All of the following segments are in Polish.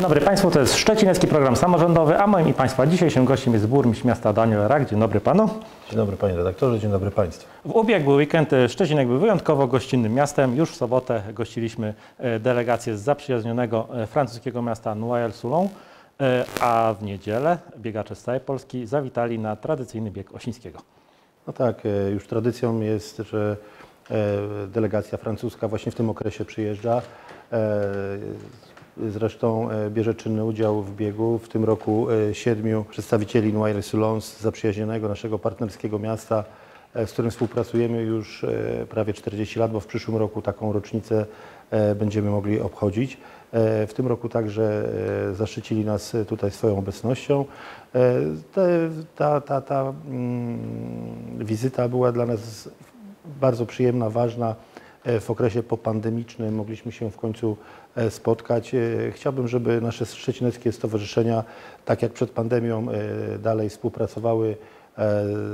Dzień dobry Państwu, to jest Szczecinecki Program Samorządowy, a moim i Państwa dzisiejszym gościem jest burmistrz miasta Daniel Rak. Dzień dobry Panu. Dzień dobry Panie Redaktorze, dzień dobry Państwu. W ubiegły weekend Szczecinek był wyjątkowo gościnnym miastem. Już w sobotę gościliśmy e, delegację z zaprzyjaźnionego e, francuskiego miasta Noyelles-Soulon, e, a w niedzielę biegacze z całej Polski zawitali na tradycyjny bieg Osińskiego. No tak, e, już tradycją jest, że e, delegacja francuska właśnie w tym okresie przyjeżdża. Zresztą e, bierze czynny udział w biegu. W tym roku e, siedmiu przedstawicieli Noire-Soulon z zaprzyjaźnionego naszego partnerskiego miasta, e, z którym współpracujemy już prawie 40 lat, bo w przyszłym roku taką rocznicę będziemy mogli obchodzić. W tym roku także zaszczycili nas tutaj swoją obecnością. Ta, ta, ta mm, wizyta była dla nas bardzo przyjemna, ważna. E, W okresie popandemicznym mogliśmy się w końcu e, spotkać. E, Chciałbym, żeby nasze szczecineckie stowarzyszenia, tak jak przed pandemią, dalej współpracowały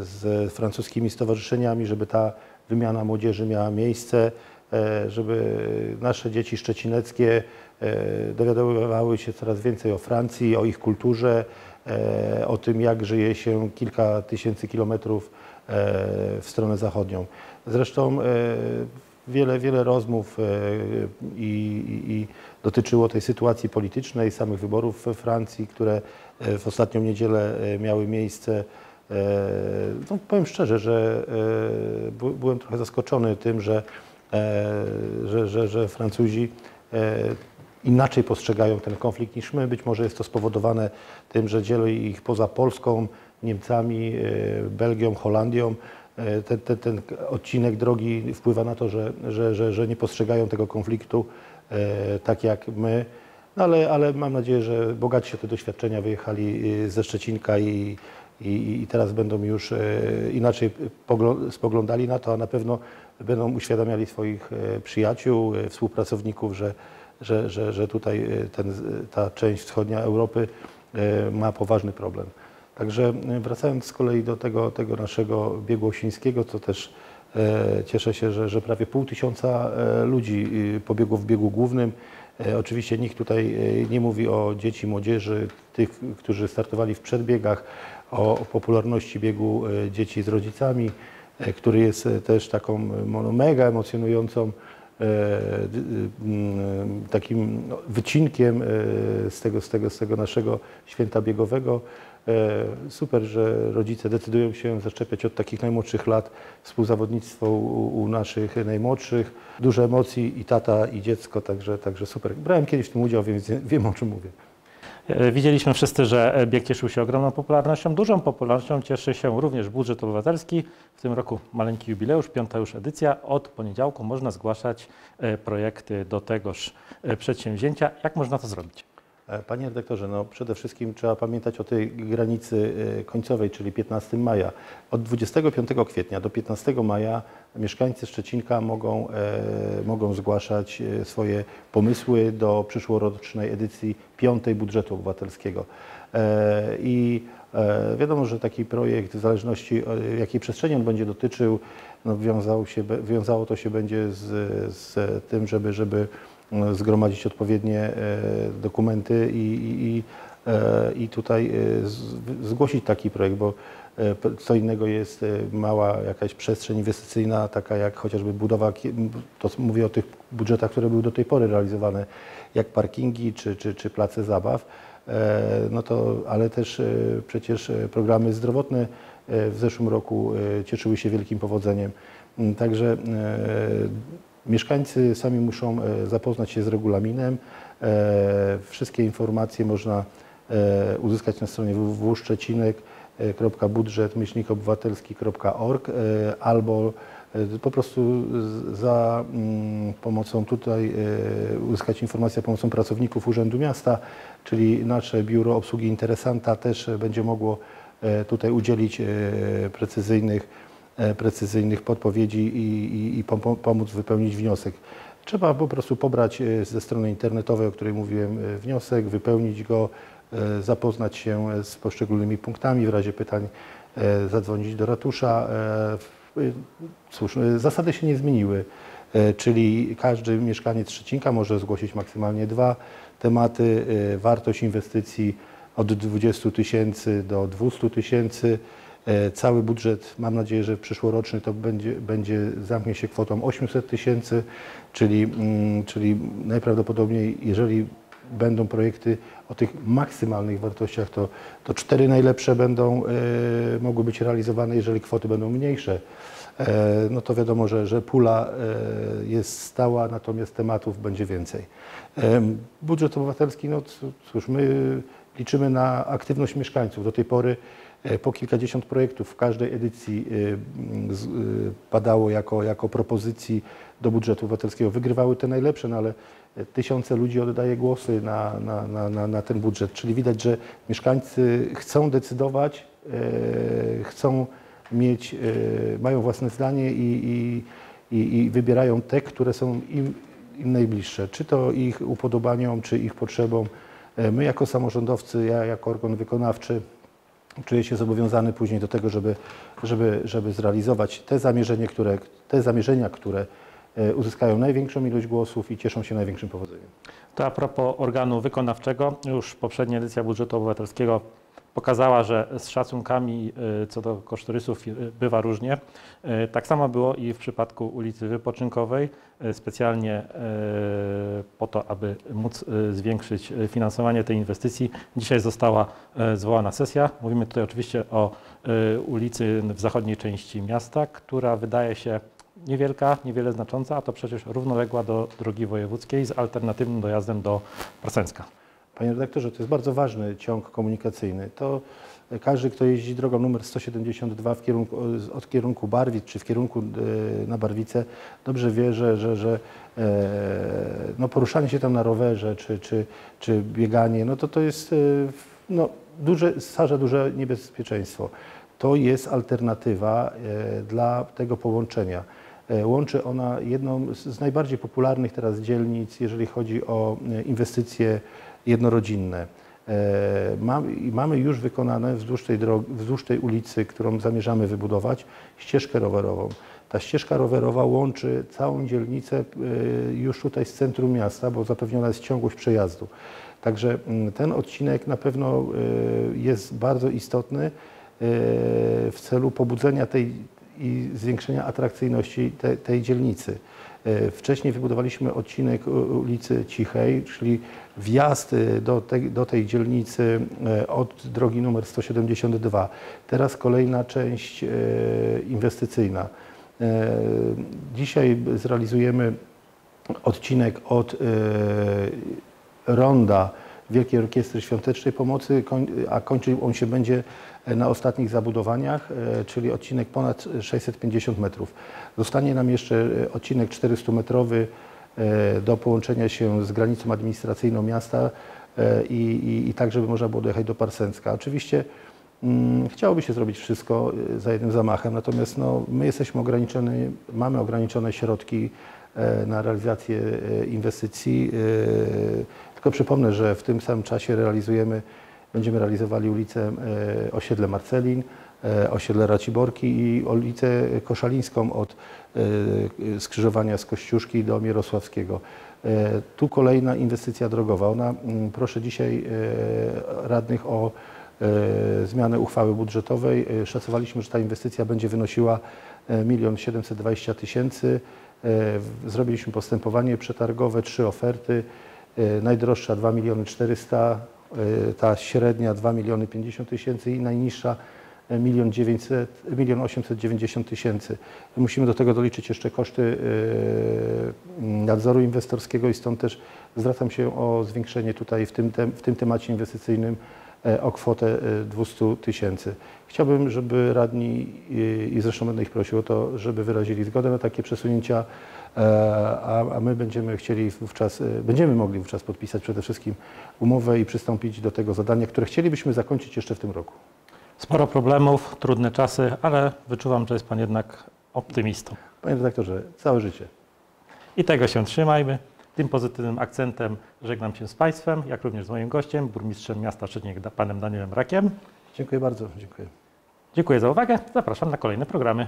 z francuskimi stowarzyszeniami, żeby ta wymiana młodzieży miała miejsce, żeby nasze dzieci szczecineckie dowiadywały się coraz więcej o Francji, o ich kulturze, o tym, jak żyje się kilka tysięcy kilometrów w stronę zachodnią. Zresztą wiele, wiele rozmów e, i, i, i dotyczyło tej sytuacy politycznej, samych wyborów we Francji, które e, w ostatnią niedzielę e, miały miejsce. No, powiem szczerze, że by- byłem trochę zaskoczony tym, że, że, że, że Francuzi inaczej postrzegają ten konflikt niż my. Być może jest to spowodowane tym, że dzieli ich poza Polską, Niemcami, Belgią, Holandią. Ten, ten, ten odcinek drogi wpływa na to, że, że, że, że nie postrzegają tego konfliktu e, tak jak my. No ale, ale mam nadzieję, że bogaci o te doświadczenia wyjechali e, ze Szczecinka i, i, i teraz będą już e, inaczej poglą- spoglądali na to, a na pewno będą uświadamiali swoich przyjaciół, współpracowników, że, że, że, że tutaj ten, ta część wschodnia Europy ma poważny problem. Także e, wracając z kolei do tego, tego naszego biegu osińskiego, to też e, cieszę się, że, że prawie pół tysiąca e, ludzi pobiegło w biegu głównym. Oczywiście nikt tutaj nie mówi o dzieci, młodzieży, tych, którzy startowali w przedbiegach, o, popularności biegu dzieci z rodzicami, który jest też taką mega emocjonującą takim no, wycinkiem z tego, z, tego, z tego naszego święta biegowego. E, Super, że rodzice decydują się zaszczepiać od takich najmłodszych lat współzawodnictwo u, u naszych najmłodszych. Dużo emocji i tata, i dziecko, także, także super. Brałem kiedyś w tym udział, więc wiem o czym mówię. E, Widzieliśmy wszyscy, że bieg cieszył się ogromną popularnością. Dużą popularnością cieszy się również budżet obywatelski. W tym roku maleńki jubileusz, piąta już edycja. Od poniedziałku można zgłaszać e, projekty do tegoż przedsięwzięcia. Jak można to zrobić? E, Panie redaktorze, no przede wszystkim trzeba pamiętać o tej granicy e, końcowej, czyli 15 maja. Od 25 kwietnia do 15 maja mieszkańcy Szczecinka mogą, e, mogą zgłaszać e, swoje pomysły do przyszłorocznej edycji piątej budżetu obywatelskiego. E, I e, wiadomo, że taki projekt, w zależności jakiej przestrzeni on będzie dotyczył, no wiązał się, wiązało to się będzie z, z tym, żeby, żeby zgromadzić odpowiednie e, dokumenty i, i, i, e, tutaj e, zgłosić taki projekt, bo co innego jest mała jakaś przestrzeń inwestycyjna, taka jak chociażby budowa, to mówię o tych budżetach, które były do tej pory realizowane, jak parkingi czy, czy, czy place zabaw, no to, ale też przecież programy zdrowotne w zeszłym roku cieszyły się wielkim powodzeniem. Mm, Także mieszkańcy sami muszą e, zapoznać się z regulaminem. E, Wszystkie informacje można e, uzyskać na stronie www.szczecinek.budżet-obywatelski.org albo po prostu za mm, pomocą tutaj uzyskać informacje pomocą pracowników Urzędu Miasta, czyli nasze biuro obsługi interesanta też będzie mogło tutaj udzielić precyzyjnych, precyzyjnych podpowiedzi i, i, i pom- pomóc wypełnić wniosek. Trzeba po prostu pobrać e, ze strony internetowej, o której mówiłem, e, wniosek, wypełnić go, e, zapoznać się e, z poszczególnymi punktami, w razie pytań e, zadzwonić do ratusza. E, e, Cóż, e, zasady się nie zmieniły. E, Czyli każdy mieszkaniec Szczecinka może zgłosić maksymalnie dwa tematy. E, Wartość inwestycji od 20 tysięcy do 200 tysięcy. E, Cały budżet, mam nadzieję, że przyszłoroczny to będzie, będzie zamknie się kwotą 800 tysięcy, czyli, mm, czyli najprawdopodobniej, jeżeli będą projekty o tych maksymalnych wartościach, to, to cztery najlepsze będą e, mogły być realizowane, jeżeli kwoty będą mniejsze. E, no to wiadomo, że, że pula jest stała, natomiast tematów będzie więcej. Budżet obywatelski, no cóż, my liczymy na aktywność mieszkańców. Do tej pory e, po kilkadziesiąt projektów w każdej edycji e, e, padało jako, jako propozycji do budżetu obywatelskiego. Wygrywały te najlepsze, no ale tysiące ludzi oddaje głosy na, na, na, na, ten budżet. Czyli widać, że mieszkańcy chcą decydować, chcą mieć, mają własne zdanie i, i, i, i wybierają te, które są im, im najbliższe, czy to ich upodobaniom, czy ich potrzebom. E, My jako samorządowcy, ja jako organ wykonawczy czuję się zobowiązany później do tego, żeby, żeby, żeby zrealizować te, zamierzenie, które, te zamierzenia, które e, uzyskają największą ilość głosów i cieszą się największym powodzeniem. To a propos organu wykonawczego, już poprzednia edycja budżetu obywatelskiego pokazała, że z szacunkami y, co do kosztorysów y, bywa różnie. Y, Tak samo było i w przypadku ulicy Wypoczynkowej, specjalnie po to, aby móc zwiększyć finansowanie tej inwestycji. Dzisiaj została zwołana sesja. Mówimy tutaj oczywiście o ulicy w zachodniej części miasta, która wydaje się niewielka, niewiele znacząca, a to przecież równoległa do drogi wojewódzkiej z alternatywnym dojazdem do Praseńska. Panie redaktorze, to jest bardzo ważny ciąg komunikacyjny. To każdy, kto jeździ drogą numer 172 w kierunku, od kierunku Barwic czy w kierunku e, na Barwice, dobrze wie, że, że, że e, no poruszanie się tam na rowerze czy, czy, czy bieganie, no to to jest e, no, duże, stwarza duże niebezpieczeństwo. To jest alternatywa dla tego połączenia. Łączy ona jedną z najbardziej popularnych teraz dzielnic, jeżeli chodzi o inwestycje jednorodzinne. E, mamy już wykonane wzdłuż tej, drogi, wzdłuż tej ulicy, którą zamierzamy wybudować, ścieżkę rowerową. Ta ścieżka rowerowa łączy całą dzielnicę e, już tutaj z centrum miasta, bo zapewniona jest ciągłość przejazdu. Także mm, ten odcinek na pewno e, jest bardzo istotny w celu pobudzenia tej i zwiększenia atrakcyjności te, tej dzielnicy. E, Wcześniej wybudowaliśmy odcinek ulicy Cichej, czyli wjazd e, do, tej- do tej dzielnicy e, od drogi numer 172. Teraz kolejna część inwestycyjna. Dzisiaj zrealizujemy odcinek od ronda Wielkiej Orkiestry Świątecznej Pomocy, a kończył on się będzie na ostatnich zabudowaniach, e, czyli odcinek ponad 650 metrów. Zostanie nam jeszcze e, odcinek 400-metrowy e, do połączenia się z granicą administracyjną miasta e, i, i, i tak, żeby można było dojechać do Parsęcka. Oczywiście Mm, Chciałoby się zrobić wszystko za jednym zamachem, natomiast no, my jesteśmy ograniczeni, mamy ograniczone środki e, na realizację e, inwestycji. Tylko przypomnę, że w tym samym czasie realizujemy, będziemy realizowali ulicę e, osiedle Marcelin, e, osiedle Raciborki i ulicę Koszalińską od e, skrzyżowania z Kościuszki do Mierosławskiego. Tu kolejna inwestycja drogowa. Ona, mm, proszę dzisiaj radnych o zmianę uchwały budżetowej. Szacowaliśmy, że ta inwestycja będzie wynosiła e, 1 720 tysięcy. Zrobiliśmy postępowanie przetargowe, trzy oferty. E, Najdroższa 2 miliony 400, e, ta średnia 2 miliony 50 tysięcy i najniższa e, 1 900, 1 890 tysięcy. Musimy do tego doliczyć jeszcze koszty e, nadzoru inwestorskiego i stąd też zwracam się o zwiększenie tutaj w tym, w tym temacie inwestycyjnym o kwotę e, 200 tysięcy. Chciałbym, żeby radni i, i zresztą będę ich prosił o to, żeby wyrazili zgodę na takie przesunięcia, e, a, my będziemy chcieli wówczas, e, będziemy mogli wówczas podpisać przede wszystkim umowę i przystąpić do tego zadania, które chcielibyśmy zakończyć jeszcze w tym roku. Sporo problemów, trudne czasy, ale wyczuwam, że jest Pan jednak optymistą. Panie redaktorze, całe życie. I tego się trzymajmy. Tym pozytywnym akcentem żegnam się z Państwem, jak również z moim gościem, burmistrzem miasta Szczecinek, panem Danielem Rakiem. Dziękuję bardzo. Dziękuję. Dziękuję za uwagę. Zapraszam na kolejne programy.